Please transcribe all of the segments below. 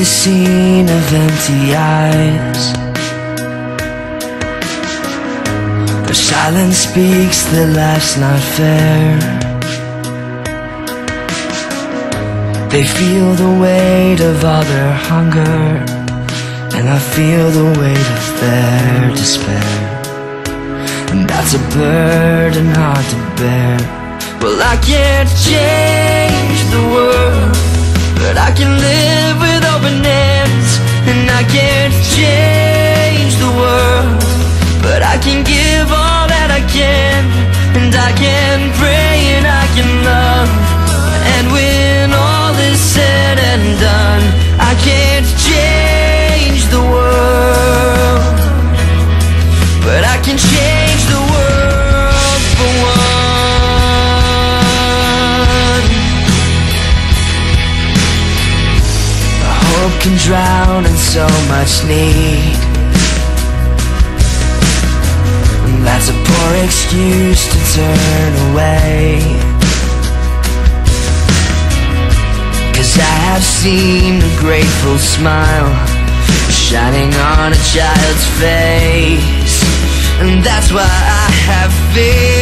a scene of empty eyes? The silence speaks that life's not fair. They feel the weight of all their hunger And I feel the weight of their despair. And that's a burden hard to bear. Well I can't change the world But I can live with And I can't change the world. But I can give all that I can And I can pray and I can love. And when all is said and done I can't change the world. But I can change can drown in so much need. And That's a poor excuse to turn away. Cause I have seen a grateful smile Shining on a child's face. And that's why I have faith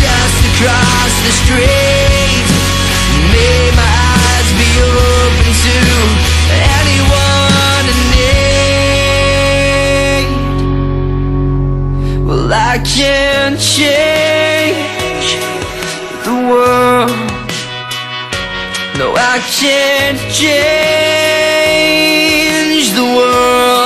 just across the street. May my eyes be open to anyone in need. Well, I can't change the world. No, I can't change the world.